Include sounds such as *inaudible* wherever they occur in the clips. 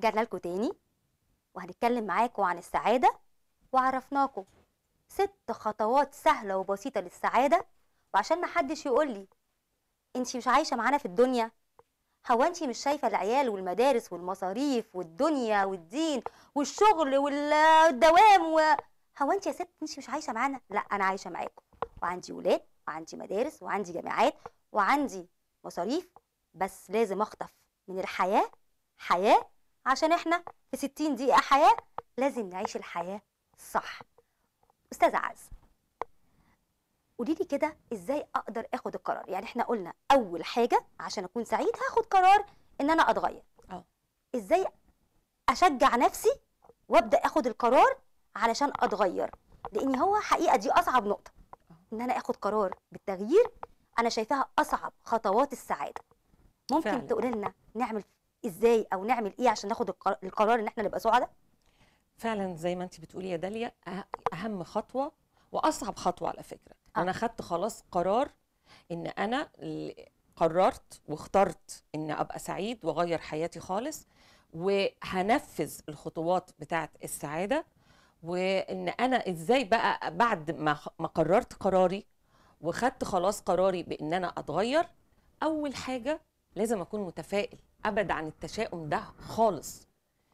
رجعنا لكم تاني وهنتكلم معاكم عن السعادة وعرفناكم ست خطوات سهلة وبسيطة للسعادة وعشان ما حدش يقول لي انتي مش عايشة معانا في الدنيا. هو انتي مش شايفة العيال والمدارس والمصاريف والدنيا والدين والشغل والدوام و... هو انتي يا ست انتي مش عايشة معانا؟ لا أنا عايشة معاكم وعندي ولاد وعندي مدارس وعندي جامعات وعندي مصاريف بس لازم أخطف من الحياة حياة عشان إحنا في 60 دقيقة حياة لازم نعيش الحياة صح. أستاذة عز قولي لي كده إزاي أقدر آخد القرار؟ يعني إحنا قلنا أول حاجة عشان أكون سعيد هاخد قرار إن أنا أتغير. أه. إزاي أشجع نفسي وأبدأ آخد القرار علشان أتغير؟ لأن هو حقيقة دي أصعب نقطة. إن أنا آخد قرار بالتغيير أنا شايفاها أصعب خطوات السعادة. ممكن. تقولي لنا نعمل إزاي أو نعمل إيه عشان ناخد القر- القرار إن إحنا نبقى سعداء فعلا زي ما انت بتقولي يا داليا أه- أهم خطوة وأصعب خطوة على فكرة آه. أنا خدت خلاص قرار إن أنا قررت واخترت إن أبقى سعيد وأغير حياتي خالص وهنفذ الخطوات بتاعة السعادة وإن أنا إزاي بقى بعد ما ما قررت قراري وخدت خلاص قراري بإن أنا أتغير أول حاجة لازم أكون متفائل أبعد عن التشاؤم ده خالص.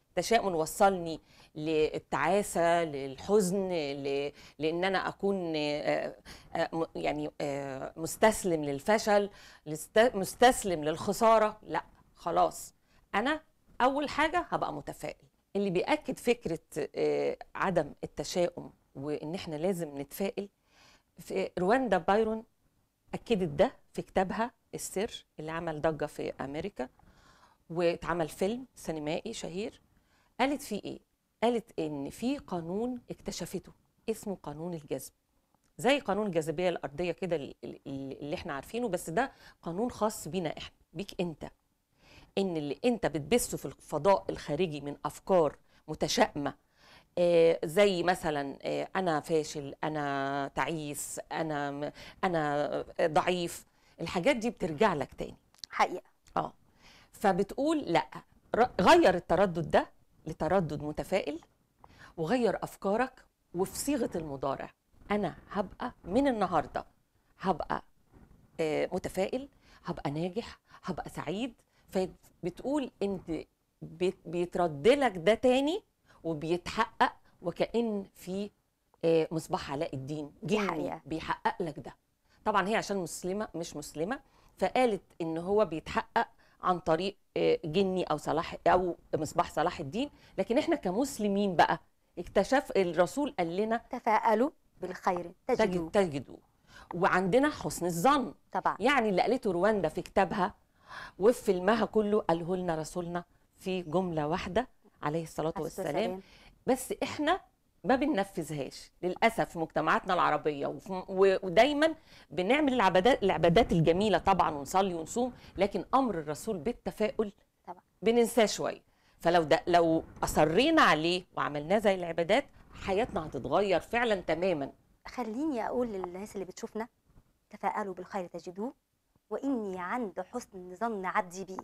التشاؤم وصلني للتعاسة للحزن ل... لإن أنا أكون آه، آه، يعني آه، مستسلم للفشل مستسلم للخسارة. لا خلاص. أنا أول حاجة هبقى متفائل. اللي بيأكد فكرة عدم التشاؤم وإن إحنا لازم نتفائل في رواندا بايرون أكدت ده في كتابها السر اللي عمل ضجة في أمريكا. واتعمل فيلم سينمائي شهير. قالت فيه إيه؟ قالت إن في قانون اكتشفته اسمه قانون الجذب. زي قانون الجاذبية الأرضية كده ال- ال- اللي إحنا عارفينه بس ده قانون خاص بينا إحنا بيك أنت. إن اللي أنت بتبثه في الفضاء الخارجي من أفكار متشائمة آه، زي مثلا آه، أنا فاشل أنا تعيس أنا أنا ضعيف الحاجات دي بترجع لك تاني. حقيقة. آه. فبتقول لا غير التردد ده لتردد متفائل وغير أفكارك وفي صيغة المضارع. أنا هبقى من النهارده هبقى آه، متفائل هبقى ناجح هبقى سعيد. فبتقول أنت بيت- بيترد لك ده تاني وبيتحقق وكأن في آه، مصباح علاء الدين. جني حقيقة. بيحقق لك ده. طبعا هي عشان مسلمة مش مسلمة. فقالت إن هو بيتحقق عن طريق آه، جني أو صلاح أو مصباح صلاح الدين. لكن إحنا كمسلمين بقى اكتشف الرسول قال لنا تفاءلوا بالخير تجدوا تجد تجدوا وعندنا حسن الظن. طبعا. يعني اللي قالته رواندا في كتابها وفي فيلمها كله قاله لنا رسولنا في جملة واحدة عليه الصلاة والسلام. بس إحنا ما بننفذهاش. للأسف في مجتمعاتنا العربية ودايما بنعمل العبادات العبادات الجميلة طبعا ونصلي ونصوم لكن أمر الرسول بالتفاؤل طبعا. بننساه شوية. فلو ده لو أصرينا عليه وعملناه زي العبادات حياتنا هتتغير فعلا تماما. خليني أقول للناس اللي بتشوفنا تفاءلوا بالخير تجدوه وإني عند حسن ظن عبدي بي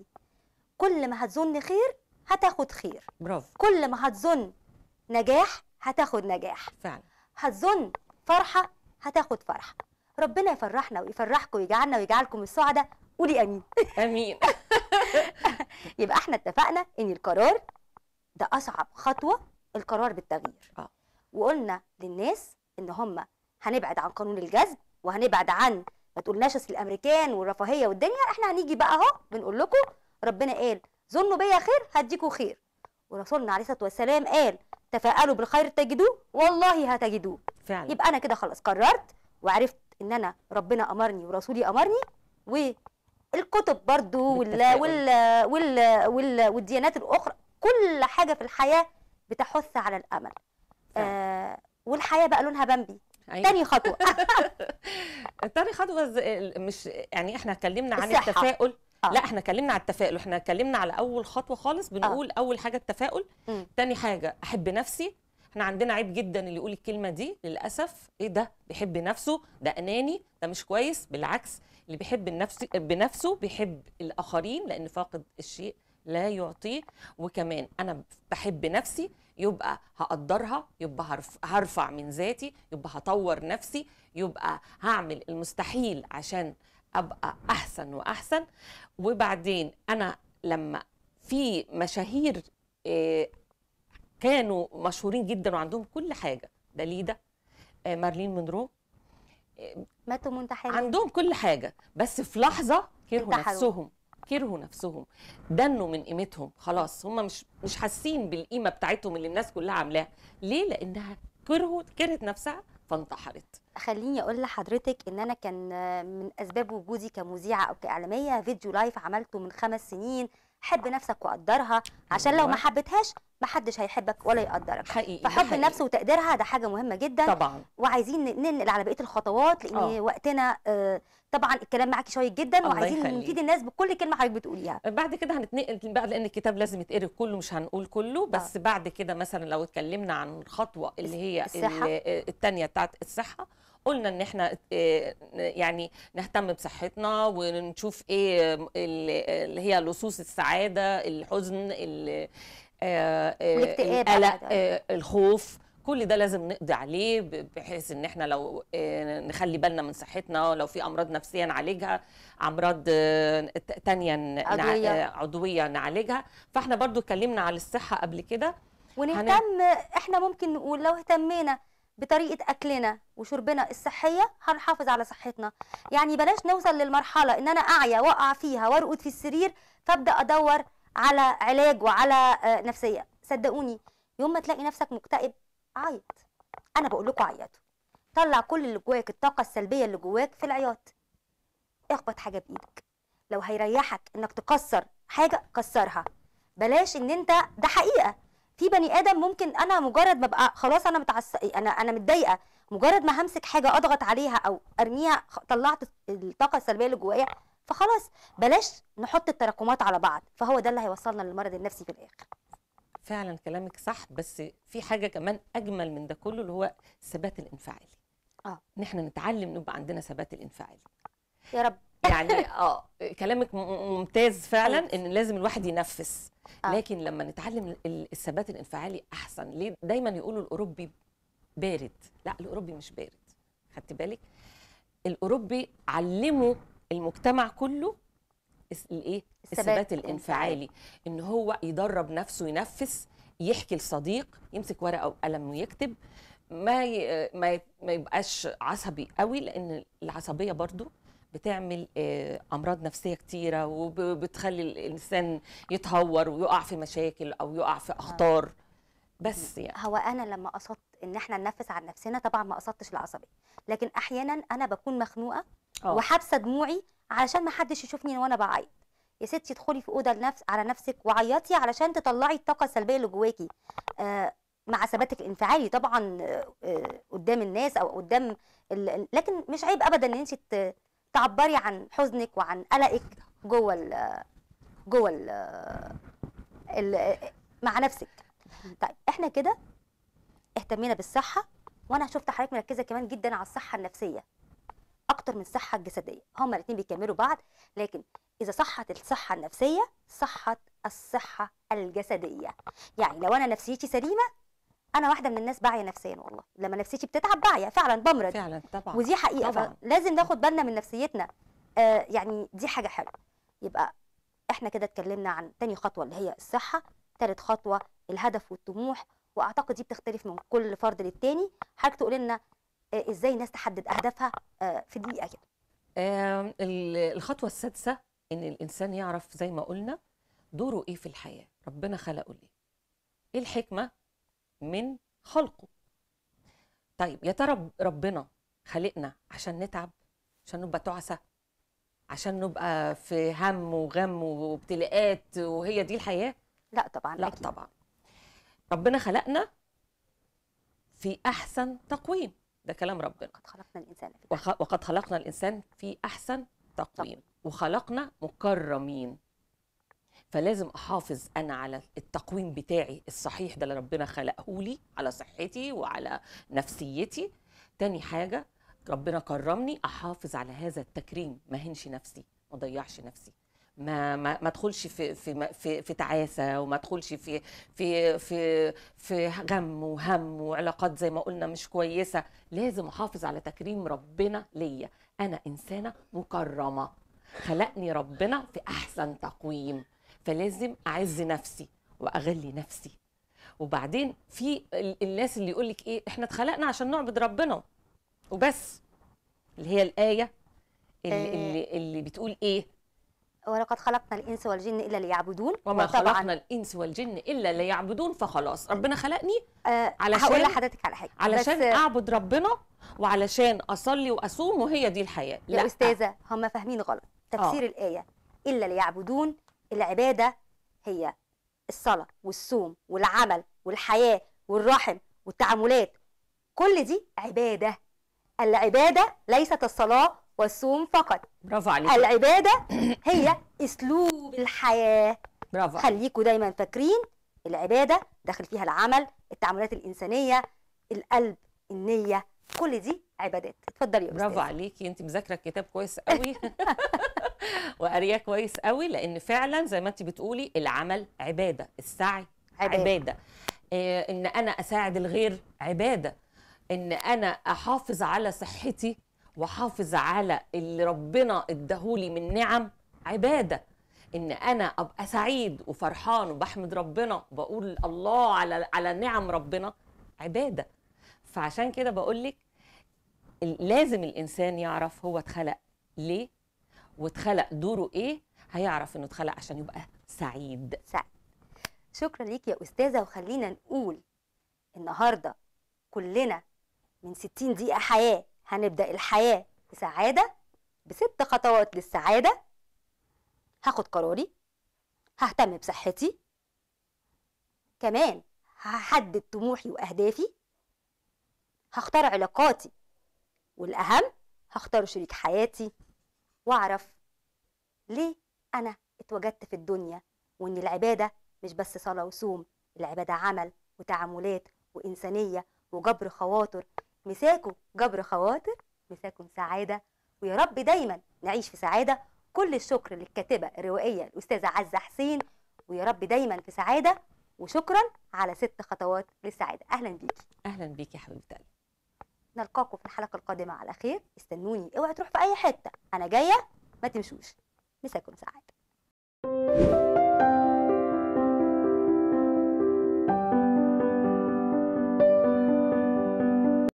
كل ما هتظن خير هتاخد خير. برافو. كل ما هتظن نجاح هتاخد نجاح. فعلا. هتظن فرحة هتاخد فرحة. ربنا يفرحنا ويفرحكم ويجعلنا ويجعلكم السعداء. قولي آمين. آمين. *laughs* يبقى إحنا اتفقنا إن القرار ده أصعب خطوة القرار بالتغيير. آه. وقلنا للناس إن هم هنبعد عن قانون الجذب وهنبعد عن ما تقولناش أصل الأمريكان والرفاهية والدنيا. إحنا هنيجي بقى أهو بنقول لكم ربنا قال ظنوا بيا خير هديكوا خير. ورسولنا عليه الصلاة والسلام قال تفاءلوا بالخير تجدوه والله هتجدوه فعلا يبقى أنا كده خلاص قررت وعرفت إن أنا ربنا أمرني ورسولي أمرني والكتب برضو وال. وال وال وال والديانات الأخرى كل حاجة في الحياة بتحث على الأمل فعلا. آه والحياة بقى لونها بامبي أيوة. تاني خطوة *laughs* تاني خطوة مش يعني إحنا اتكلمنا عن. التفاؤل آه. لا إحنا اتكلمنا على التفاؤل. إحنا اتكلمنا على أول خطوة خالص بنقول أول حاجة التفاؤل. مم. تاني حاجة أحب نفسي. إحنا عندنا عيب جدا اللي يقول الكلمة دي للأسف. إيه ده؟ بيحب نفسه. ده أناني. ده مش كويس. بالعكس اللي بيحب النفس بنفسه بيحب الآخرين لأن فاقد الشيء لا يعطيه. وكمان أنا بحب نفسي يبقى هقدرها يبقى هرف هرفع من ذاتي يبقى هطور نفسي يبقى هعمل المستحيل عشان أبقى أحسن وأحسن. وبعدين أنا لما في مشاهير آه، كانوا مشهورين جدا وعندهم كل حاجة داليدا آه، مارلين مونرو ماتوا منتحرين. عندهم كل حاجة بس في لحظة كرهوا. نفسهم كرهوا نفسهم دنوا من قيمتهم خلاص. هم مش مش حاسين بالقيمة بتاعتهم اللي الناس كلها عاملاها. ليه؟ لأنها كرهوا كرهت نفسها. فانتحرت خليني أقول لحضرتك إن أنا كان من أسباب وجودي كمذيعة أو كإعلامية فيديو live عملته من خمس سنين حب نفسك وقدرها عشان لو أيوة. ما حبيتهاش ما حدش هيحبك ولا يقدرك حقيقي فحب حقيقي. النفس وتقديرها ده حاجة مهمة جدا طبعا وعايزين ننقل على بقية الخطوات لأن آه. وقتنا آه، طبعا الكلام معاكي شيق جدا وعايزين. نفيد الناس بكل كلمة حضرتك بتقوليها بعد كده هنتنقل بقى لأن الكتاب لازم يتقري كله مش هنقول كله بس بعد كده مثلا لو اتكلمنا عن الخطوه اللي هي الصحة. ال- التانية بتاعت الصحة قلنا إن إحنا آه، يعني نهتم بصحتنا ونشوف إيه ال- اللي هي لصوص السعادة الحزن آه، آه، القلق. آه، الخوف كل ده لازم نقضي عليه بحيث إن إحنا لو نخلي بالنا من صحتنا لو في أمراض نفسية نعالجها أمراض تانية عضوية. عضوية نعالجها فإحنا برضو اتكلمنا على الصحة قبل كده ونهتم إحنا ممكن نقول لو اهتمينا بطريقة أكلنا وشربنا الصحية هنحافظ على صحتنا يعني بلاش نوصل للمرحلة إن أنا أعيا وأقع فيها وأرقد في السرير فأبدأ أدور على علاج وعلى آه، نفسية. صدقوني يوم ما تلاقي نفسك مكتئب عيط. أنا بقول لكم عيطوا. طلع كل اللي جواك الطاقة السلبية اللي جواك في العياط. اخبط حاجة بإيدك. لو هيريحك إنك تكسر حاجة كسرها. بلاش إن أنت ده حقيقة. في بني آدم ممكن أنا مجرد ما ابقى خلاص أنا متعص أنا أنا متضايقة. مجرد ما همسك حاجة أضغط عليها أو أرميها طلعت الطاقة السلبية اللي جوايا فخلاص بلاش نحط التراكمات على بعض فهو ده اللي هيوصلنا للمرض النفسي في الآخر. فعلا كلامك صح بس في حاجة كمان أجمل من ده كله اللي هو الثبات الانفعالي. آه. ان إحنا نتعلم نبقى عندنا ثبات الانفعالي. يا رب. *laughs* يعني آه كلامك ممتاز فعلا أيوة. إن لازم الواحد ينفس. آه. لكن لما نتعلم ال- الثبات الانفعالي أحسن ليه دايما يقولوا الأوروبي بارد؟ لا الأوروبي مش بارد. خدت بالك؟ الأوروبي علموا المجتمع كله الايه؟ الثبات الانفعالي. إن هو يدرب نفسه ينفس يحكي لصديق يمسك ورقة وقلم ويكتب. ما ي... ما ي... ما يبقاش عصبي قوي لأن العصبية برضو بتعمل آه، أمراض نفسية كتيرة وبتخلي الإنسان يتهور ويقع في مشاكل أو يقع في أخطار. بس يعني. هو أنا لما قصدت إن إحنا ننفس عن نفسنا طبعا ما قصدتش العصبيه لكن أحيانا أنا بكون مخنوقة آه. وحابسة دموعي علشان ما حدش يشوفني وأنا بعيط. يا ستي ادخلي في أوضة لنفس على نفسك وعيطي علشان تطلعي الطاقة السلبية اللي جواكي. آه مع ثباتك الانفعالي طبعا آه آه قدام الناس أو قدام ال... لكن مش عيب ابدا إن انت تعبري عن حزنك وعن قلقك جوه ال... جوه ال... ال... مع نفسك. طيب إحنا كده اهتمينا بالصحة وأنا شفت حضرتك مركزة كمان جدا على الصحة النفسية. أكتر من الصحة الجسدية. هما الاثنين بيكملوا بعض لكن إذا صحت الصحة النفسية صحت الصحة الجسدية. يعني لو أنا نفسيتي سليمة أنا واحدة من الناس باعية نفسيا والله. لما نفسيتي بتتعب باعية. فعلا بمرض. فعلا طبعا. ودي حقيقة. طبعاً. فلازم ناخد بالنا من نفسيتنا. آه يعني دي حاجة حلوة. يبقى إحنا كده اتكلمنا عن تاني خطوة اللي هي الصحة تالت خطوة الهدف والطموح وأعتقد دي بتختلف من كل فرد للتاني. حضرتك تقول لنا إزاي الناس تحدد أهدافها آه في دقيقه كده. آم، ال- الخطوة السادسة إن الإنسان يعرف زي ما قلنا دوره إيه في الحياة. ربنا خلقه ليه؟ إيه الحكمة من خلقه؟ طيب يا ترى ربنا خلقنا عشان نتعب عشان نبقى تعسة عشان نبقى في هم وغم وابتلاءات وهي دي الحياة؟ لا طبعا لا أكيد. طبعا. ربنا خلقنا في أحسن تقويم. ده كلام ربنا. قد خلقنا الإنسان في وخ- وقد خلقنا الإنسان في أحسن تقويم. وخلقنا مكرمين. فلازم أحافظ أنا على التقويم بتاعي الصحيح ده اللي ربنا خلقه لي على صحتي وعلى نفسيتي. تاني حاجة ربنا كرمني أحافظ على هذا التكريم. ما هنش نفسي ما ضيعش نفسي. ما ما ما ادخلش في في في في تعاسة وما ادخلش في في في في غم وهم وعلاقات زي ما قلنا مش كويسة. لازم أحافظ على تكريم ربنا ليا. أنا إنسانة مكرمة. خلقني ربنا في أحسن تقويم. فلازم أعز نفسي وأغلي نفسي. وبعدين في ال- الناس اللي يقول لك إيه إحنا اتخلقنا عشان نعبد ربنا. وبس. اللي هي الآية اللي, آه. اللي, اللي بتقول إيه؟ ولقد خلقنا الإنس والجن إلا ليعبدون. وما خلقنا الإنس والجن إلا ليعبدون فخلاص. ربنا خلقني آه علشان- هقول لحضرتك على حاجة. علشان أعبد ربنا وعلشان أصلي وأصوم وهي دي الحياة. يا أستاذة هم فاهمين غلط. تفسير آه. الآية إلا ليعبدون العبادة هي الصلاة والصوم والعمل والحياة والرحم والتعاملات. كل دي عبادة. العبادة ليست الصلاة والصوم فقط. برافو عليك العبادة *clears throat* هي أسلوب الحياة. برافو. خليكوا دايما فاكرين العبادة داخل فيها العمل التعاملات الإنسانية القلب النية كل دي عبادات. اتفضلي يا برافو عليكي. انت مذاكرة الكتاب كويس قوي. *laughs* وقارية كويس قوي لأن فعلا زي ما انت بتقولي العمل عبادة السعي عبادة. عبادة, عبادة. إيه إن أنا أساعد الغير عبادة. إن أنا أحافظ على صحتي واحافظ على اللي ربنا اداهولي من نعم عبادة. إن أنا أبقى سعيد وفرحان وبحمد ربنا وبقول الله على على نعم ربنا عبادة. فعشان كده بقول لك لازم الإنسان يعرف هو اتخلق ليه واتخلق دوره إيه هيعرف إنه اتخلق عشان يبقى سعيد. سعد شكرا ليك يا أستاذة. وخلينا نقول النهارده كلنا من 60 دقيقة حياة هنبدأ الحياة بسعادة بست خطوات للسعادة. هاخد قراري ههتم بصحتي. كمان هحدد طموحي وأهدافي. هختار علاقاتي والأهم هختار شريك حياتي وأعرف ليه أنا اتوجدت في الدنيا وإن العبادة مش بس صلاة وصوم العبادة عمل وتعاملات وإنسانية وجبر خواطر مساكوا جبر خواطر مساكم سعادة ويا رب دايما نعيش في سعادة. كل الشكر للكاتبة الروائية الأستاذة عزة حسين ويا رب دايما في سعادة وشكرا على ست خطوات للسعادة. أهلا بيكي. أهلا بيك يا حبيبة قلبي. نلقاكم في الحلقة القادمة على خير. استنوني اوعي تروح في أي حتة. أنا جاية ما تمشوش. مساكم سعادة.